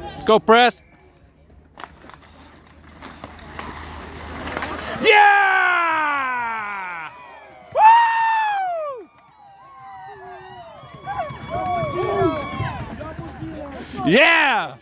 Let's go, press. Yeah! Woo! Yeah!